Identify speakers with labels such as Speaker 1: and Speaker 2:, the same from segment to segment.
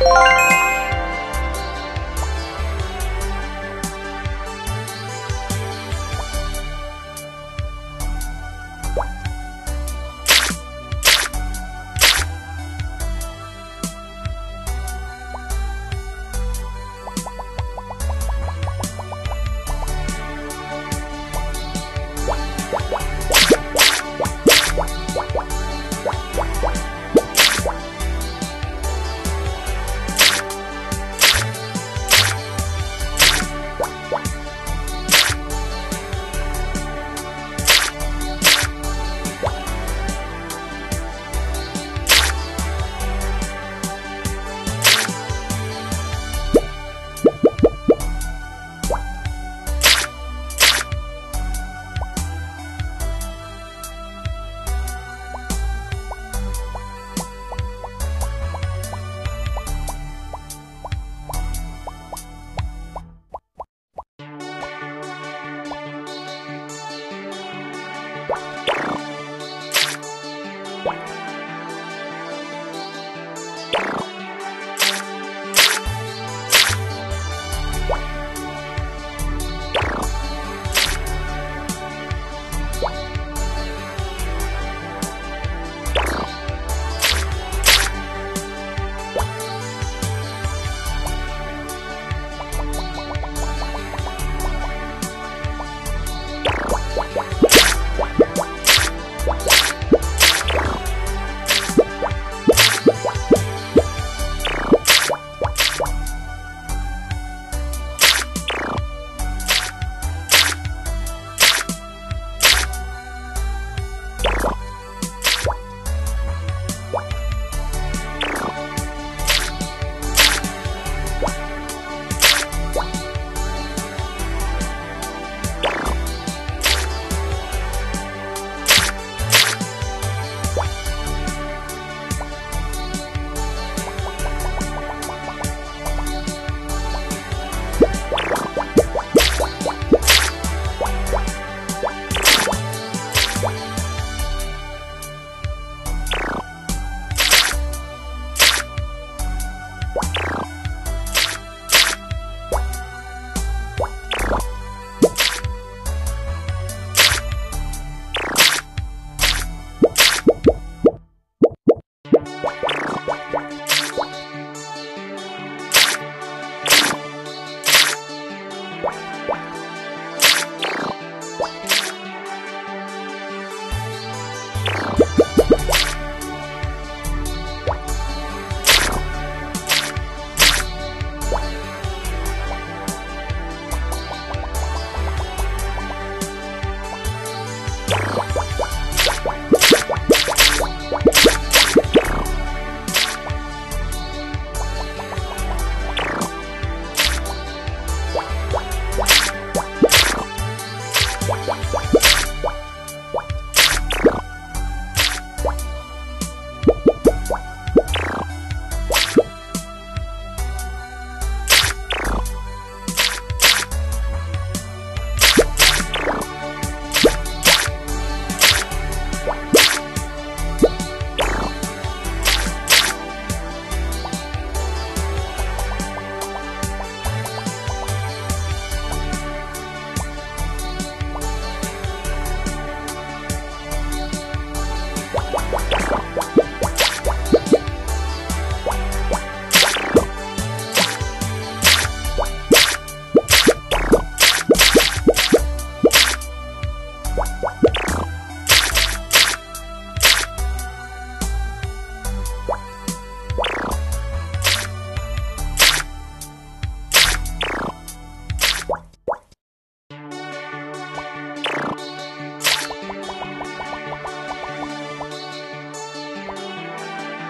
Speaker 1: you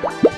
Speaker 1: 안녕 네.